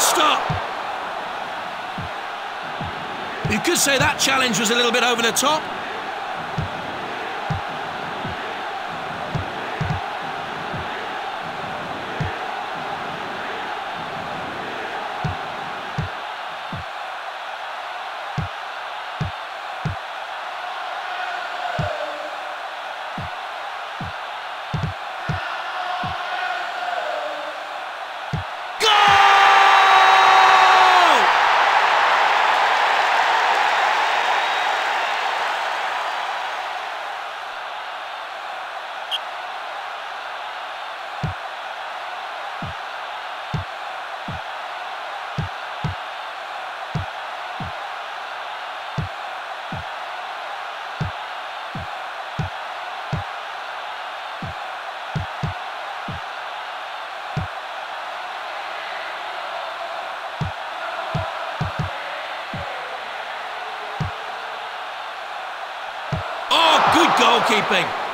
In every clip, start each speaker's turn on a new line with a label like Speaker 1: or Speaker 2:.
Speaker 1: Stop! You could say that challenge was a little bit over the top. Goalkeeping.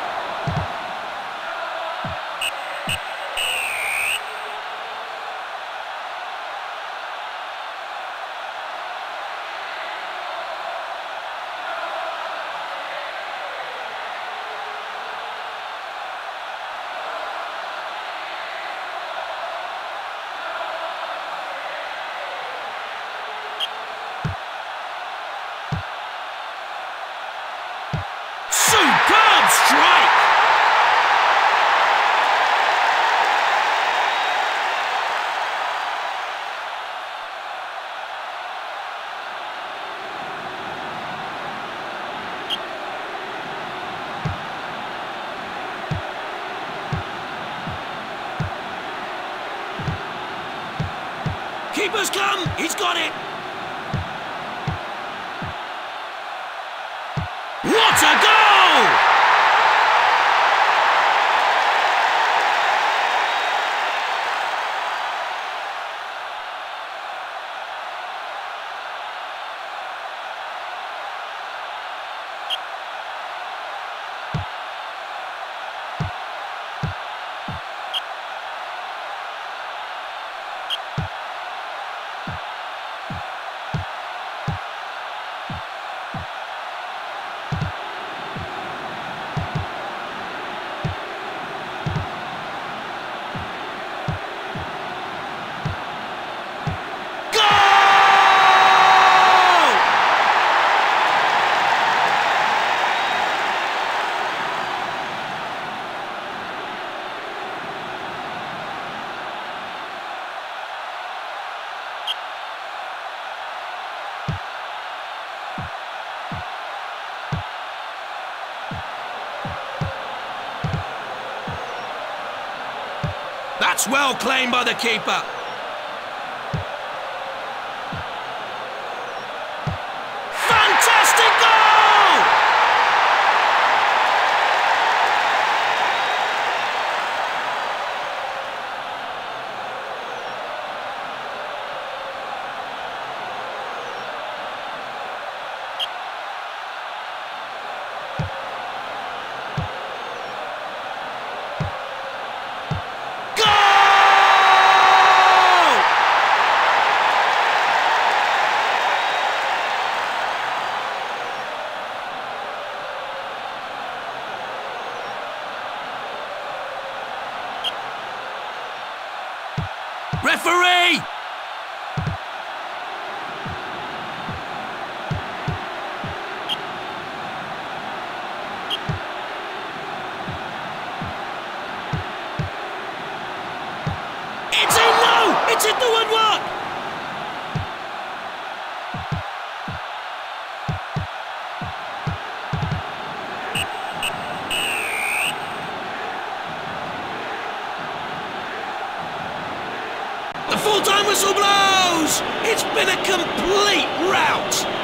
Speaker 1: Keeper's come! He's got it! That's well claimed by the keeper. Referee! The full-time whistle blows! It's been a complete rout!